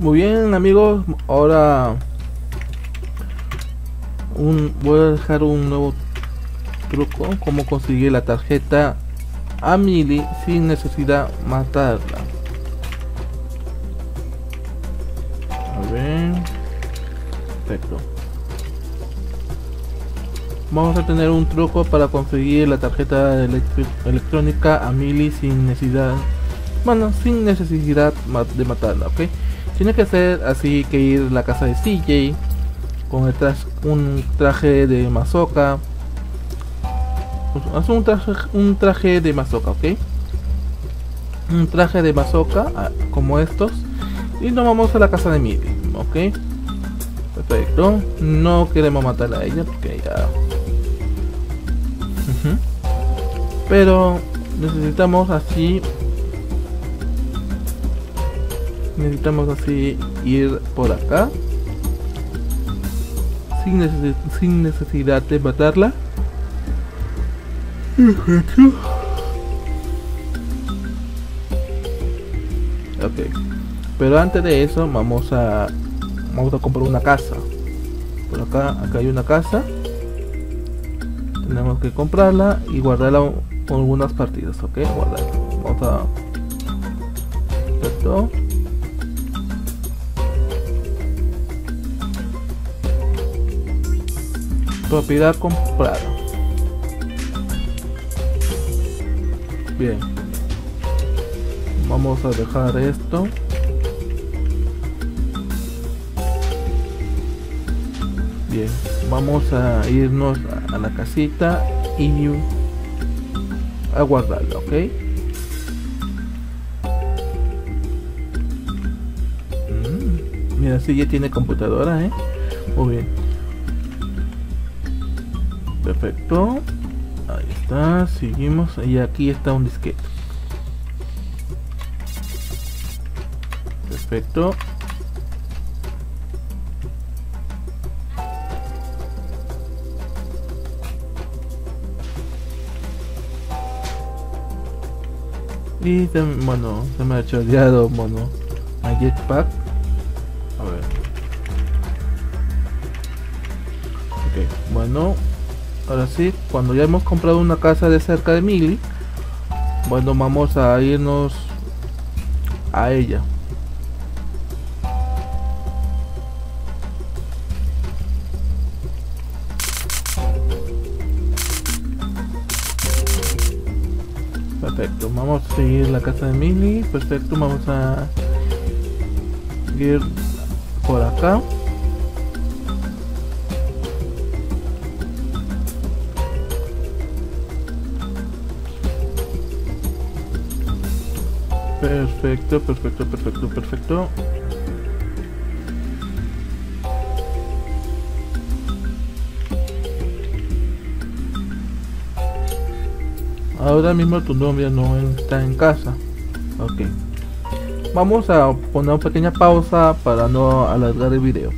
Muy bien amigos, ahora un, voy a dejar un nuevo truco, como conseguir la tarjeta a Mili sin necesidad matarla. A ver, perfecto. Vamos a tener un truco para conseguir la tarjeta electrónica a Mili sin necesidad, bueno, sin necesidad de matarla, ¿ok? Tiene que ser así que ir a la casa de CJ con el un traje de mazoka. Pues, haz un traje, un traje de mazoka, ¿ok? Un traje de mazoka ah, como estos. Y nos vamos a la casa de Mili, ¿ok? Perfecto. No queremos matar a ella porque ya... Pero necesitamos así necesitamos así ir por acá. Sin, necesidad de matarla. Ok. Pero antes de eso vamos a vamos a comprar una casa. Por acá acá hay una casa. Tenemos que comprarla y guardarla algunas partidas ok. Guardar. Vamos a Propiedad comprada. Bien. Vamos a dejar esto. Bien, vamos a irnos a la casita y a guardarlo, ¿ok? Mm, mira, si ya tiene computadora, ¿eh? Muy bien. Perfecto. Ahí está, seguimos. Y aquí está un disquete. Perfecto. Y bueno, se me ha choreado, bueno, a jetpack. A ver. Ok, bueno, ahora sí cuando ya hemos comprado una casa de cerca de Mili bueno vamos a irnos a ella. Perfecto vamos a seguir la casa de Mili perfecto vamos a ir por acá Perfecto, perfecto, perfecto, perfecto. Ahora mismo tu novia no está en casa. Ok. Vamos a poner una pequeña pausa para no alargar el video.